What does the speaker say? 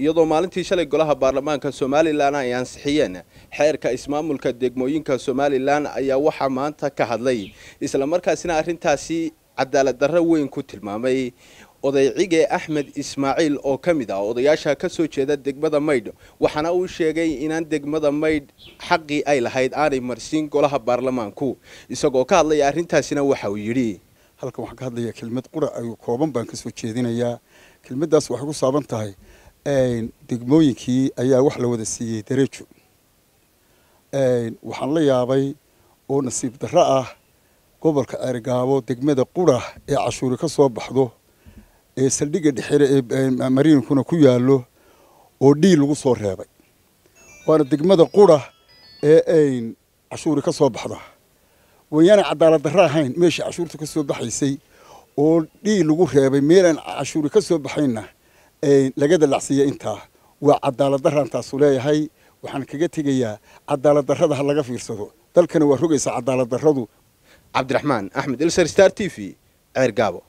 iyadoo maalintii shalay golaha baarlamaanka somalilan ay ansixiyeen xeerka ismaamulka degmooyinka somalilan ayaa waxaa maanta ka hadlay islamarkaasina arrintaasi cadaalad darro weyn ku tilmaamay. Oday cige axmed ismaaciil oo ka mid ah odayaasha ka soo jeeda degmada maydh waxaana uu sheegay inaan degmada maydh xaqii ay lahayd aanay marsiin golaha baarlamaanku isagoo ka hadlaya arrintaasina waxa uu yidhi. Halkan waxaan ka hadlayaa kelmad qura ayuu kooban baan ka soo jeedinayaa. Kelmaddaas waxay ku saaban tahay degmooyinkii ayaa wax la wada siiyey dareejo waxaan la yaabay oo nasiib darro ah gobolka ceergaabo degmada qura ee cashuuri ka soo baxdo ee saldhigga dhexere ee mariinkuna ku yaallo oo dhiil lagu soo reebay. Waana degmada qura ee cashuuri ka soo baxda. Wayaana cadaalad darro ahayn meeshii cashuurta ka soo baxaysay oo dhiil lagu reebay meelaan cashuuri ka soo baxaynna laga dalacsiiya intaa waa cadaalad darraantaasu leeyahay. Waxaan kaga tegayaa cadaalad darrada ha laga fiirsado. Dalkana waa rogaysaa cadaalad darradu. Cabdiraxmaan axmed ilser star t v ceer gaabo